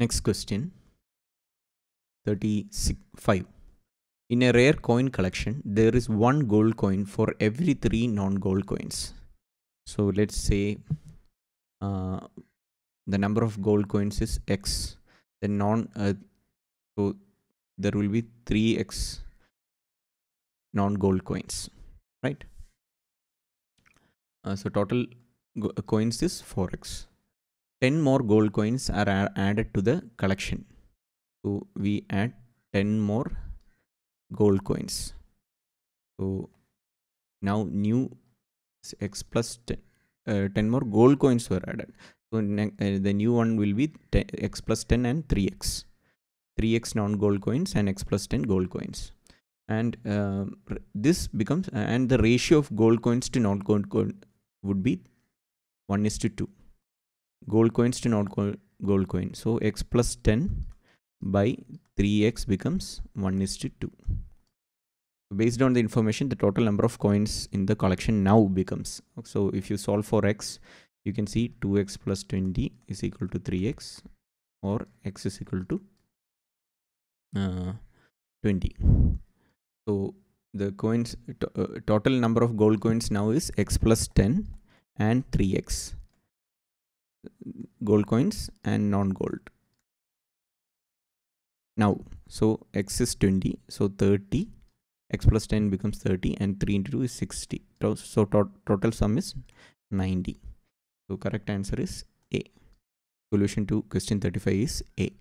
Next question 35. In a rare coin collection, there is one gold coin for every three non gold coins. So let's say uh, the number of gold coins is x. The non uh, so there will be 3x non gold coins, right? Uh, so total coins is 4x. 10 more gold coins are added to the collection. So we add 10 more gold coins. So now new x 10, uh, 10 more gold coins were added. So uh, the new one will be 10, x plus 10 and 3x. 3x non-gold coins and x plus 10 gold coins. And r- this becomes, and the ratio of gold coins to non-gold coin would be 1 is to 2 gold coins to not gold, coin. So x plus 10 by 3x becomes 1 is to 2 based on the information the total number of coins in the collection now becomes. So if you solve for x you can see 2x plus 20 is equal to 3x or x is equal to uh, 20 so the coins uh, total number of gold coins now is x plus 10 and 3x gold coins and non-gold. Now so x is 20 so 30 x plus 10 becomes 30 and 3 into 2 is 60 so to- total sum is 90 so correct answer is a. Solution to question 35 is a